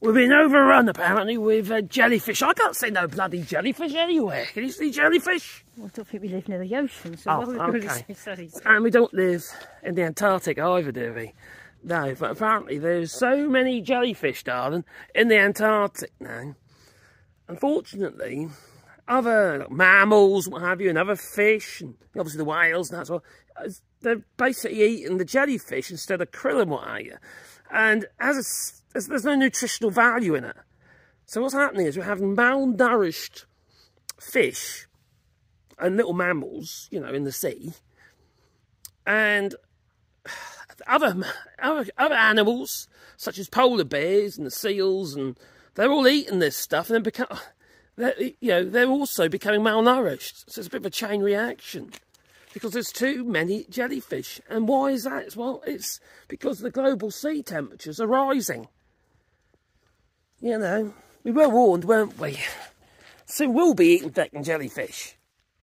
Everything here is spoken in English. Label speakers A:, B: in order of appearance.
A: We've been overrun apparently with uh, jellyfish. I can't see no bloody jellyfish anywhere. Can you see jellyfish?
B: Well, I don't think we live near the ocean, so
A: Oh, okay. And we don't live in the Antarctic either, do we? No, but apparently there's so many jellyfish, darling, in the Antarctic now. Unfortunately, other mammals, what have you, and other fish, and obviously the whales and that of, they're basically eating the jellyfish instead of krill and what have you. And as, as there's no nutritional value in it. So what's happening is we're having malnourished fish and little mammals, you know, in the sea, and other other other animals such as polar bears and the seals, and they're all eating this stuff, and then become, they're, you know, they're also becoming malnourished. So it's a bit of a chain reaction because there's too many jellyfish. And why is that? Well, it's because the global sea temperatures are rising. You know, we were warned, weren't we? Soon we'll be eating feckin' jellyfish.